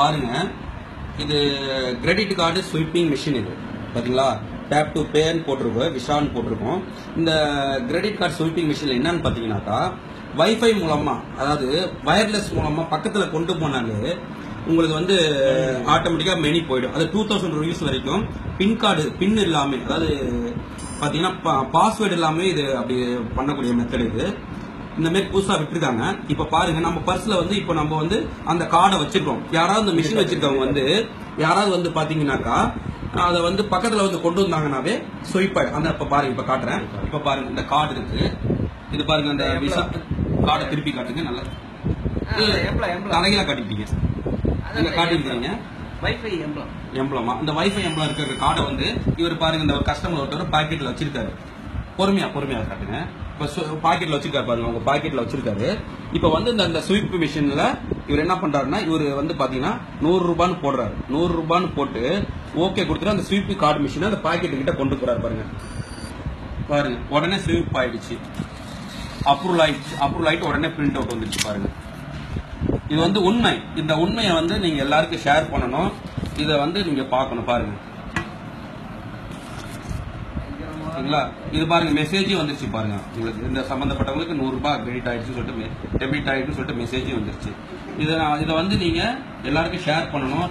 பாருங்க. இது credit card sweeping machine இது. பாத்தீங்களா? டேப் டு பேன்னு போட்டிருக்கோம் விஷான்னு போட்டிருக்கோம். இந்த கிரெடிட் கார்டு ஸ்வீப்பிங் மிஷின் என்னன்னு பாத்தீங்கன்னாக்கா வைஃபை மூலமா அதாவது வயர்லெஸ் மூலமா பக்கத்துல கொண்டு போனாலே உங்களுக்கு வந்து ஆட்டோமேட்டிக்காக மெனி போயிடும். அது டூ தௌசண்ட் ருபீஸ் வரைக்கும். பின் கார்டு பின் இல்லாமல் அதாவது பார்த்தீங்கன்னா பாஸ்வேர்டு இல்லாமல் இது அப்படி பண்ணக்கூடிய மெத்தட் இது. இந்த மாதிரி புதுசா விட்டுருக்காங்க. இப்ப பாருங்க நம்ம பர்ஸ்ல வந்து இப்ப நம்ம வந்து அந்த கார்டை வச்சிருக்கோம். யாராவது இந்த மிஷின் வச்சிருக்கவங்க வந்து யாராவது வந்து பாத்தீங்கன்னாக்கா அதை வந்து பக்கத்துல வந்து கொண்டு வந்தாங்கன்னாவே ஸ்வைப் ஆயிடும் அந்த இப்ப பாருங்க இப்ப காட்டுறேன். இப்ப பாருங்க இந்த கார்டு இருக்கு. இது பாருங்க அந்த விசா கார்டை திருப்பி காட்டுங்க நல்லா. தலைகளா காட்டிட்டீங்க. இங்க காட்டிருக்கீங்க வைஃபை எம்பளம் எம்பளமா இந்த வைஃபை எம்பளம் இருக்கிற கார்டை வந்து இவர் பாருங்க இந்த கஸ்டமர் ஒருத்தர் பாக்கெட்ல வச்சிருக்காரு. பொறுமையா பொறுமையா காட்டுங்க. பாக்கெட்ல வச்சிருக்காரு பாருங்க உங்க பாக்கெட்ல வச்சிருக்காரு. இப்போ வந்து இந்த அந்த ஸ்வீப் மிஷின்ல இவர் என்ன பண்றாருன்னா இவர் வந்து பாத்தீங்கன்னா நூறு ரூபான்னு போடுறாரு. நூறு ரூபான்னு போட்டு ஓகே கொடுத்துட்டு அந்த ஸ்வீப் கார்டு மிஷினை அந்த பாக்கெட்டு கிட்ட கொண்டு போறாரு பாருங்க. பாருங்க உடனே ஸ்வீப் ஆயிடுச்சு. அப்ரூவல் ஆயிடுச்சு. அப்ரூவல் ஆயிட்டு உடனே பிரிண்ட் அவுட் வந்துருச்சு பாருங்க. இது வந்து உண்மை. இந்த உண்மையை வந்து நீங்க எல்லாருக்கும் ஷேர் பண்ணணும். இதை வந்து நீங்க பார்க்கணும் பாருங்க. சரிங்களா இது பாருங்க மெசேஜே வந்துருச்சு பாருங்க. உங்களுக்கு இந்த சம்பந்தப்பட்டவங்களுக்கு நூறுரூபா கிரெடிட் ஆயிடுச்சுன்னு சொல்லிட்டு டெபிட் ஆயிடுச்சுன்னு சொல்லிட்டு மெசேஜே வந்துருச்சு. இதை நான் இதை வந்து நீங்க எல்லாருக்கும் ஷேர் பண்ணணும்.